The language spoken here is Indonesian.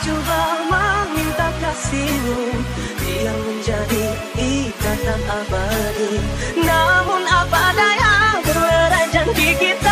coba meminta kasihmu biar menjadi ikatan abadi. Namun apa daya berlerai janji kita